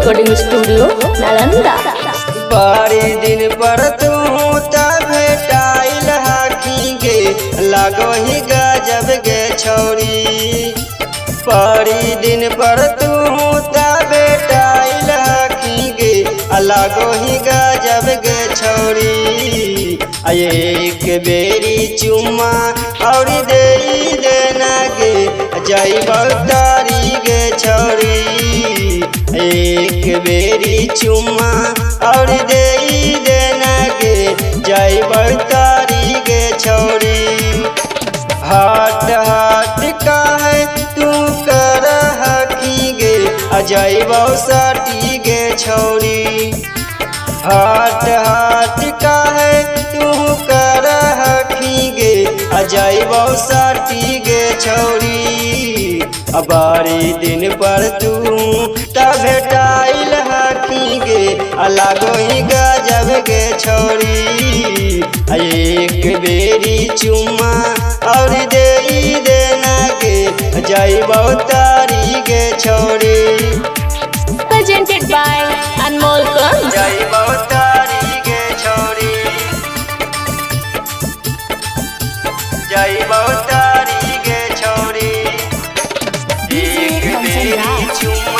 Recording studio Nalanda बड़ी दिन पर तू भेटाइल हाखी गे लगो ही गजब गे छौरी। बड़ी दिन पर तू भेटाइल हाखी गे लगो ही गजब गे छौरी। एक बेरी चुम्मा, और दे देना गे जय तारी गे छौरी। एक बेरी चुम्मा और दे देना गे जय तारी गे छौरी। हाट हाट का है तू कर हकी गे? अजय साटी गे छौरी। हाट हाट का है तू कर हकी गे? अजय साटी गे छौरी। अबारी दिन पर त भेटाइल हकी गे अलगो ही गजब गे छौरी। एक बेरी चुम्मा और दे देना गे जय तारी गे छौरी। Presented by Anmol Films. जय तारी गे छौरी। जय तारी गे छौरी। एक बेरी चुम्मा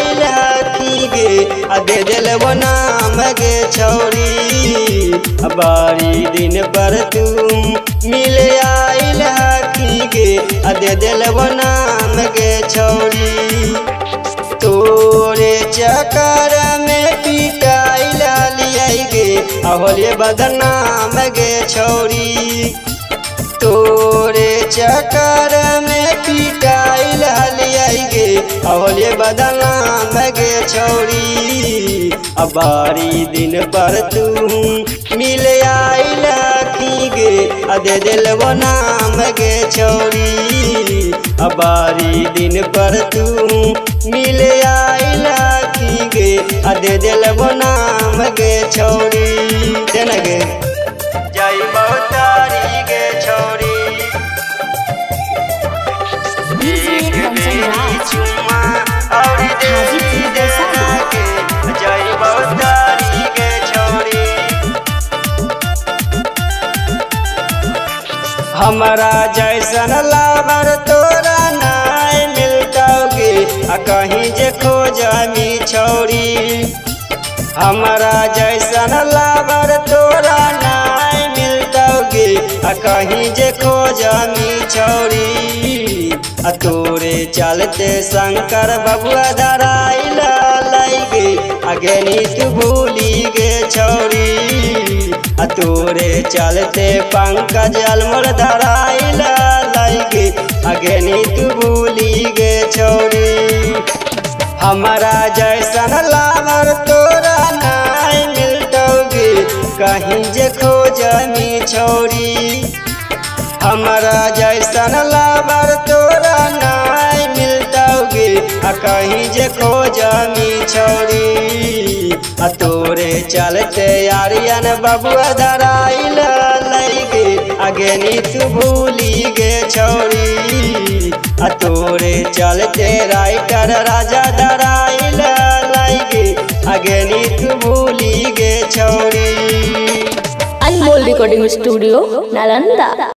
गे आ दे दिल नाम गे छौरी बारी दिन पर तू मिल आइल हकी गे आ दे दिल नाम गे छौरी तोरे चकर में पिटाइल लियाई गे आ होलिए बदनाम गे छौरी तोरे चकर में गे अवले बदनाम गे छौरी अबारी दिन पर तू मिल आइल की गे आ दे दिल वो नाम गे छौरी अबारी दिन पर तू मिल आइल की गे आ दे दिल वो नाम गे। छौरी हमारा जैसन लाभर तोरा नाय मिलतौगे आ कहीं जे खोजमी छौरी। हमारा जैसन लाभर तोरा नाय मिलतौगे आ कहीं जे खोजमी छौरी। आ तोरे चलते शंकर बबुआ धराइल गे आगे नी तू भूली गे छौरी। आ तोरे चलते पंकज अलमर धराइल गे आगे नी तू भूली गे छौरी हमारा जैसन लावर तोरा नाय मिलतौगे कहीं जे खोजमी छौरी हमारा जैसन लावर तोरा नाय मिलतौगे कहीं जे खोजमी छौरी तोरे चलते आर्यन बबुआ धराइल गे, आगे नी तू भूली गे छौरी। तोरे चलते राइटर राजा धराइल गे, आगे तू भूली गे छौरी। अनमोल रिकॉर्डिंग स्टूडियो नालंदा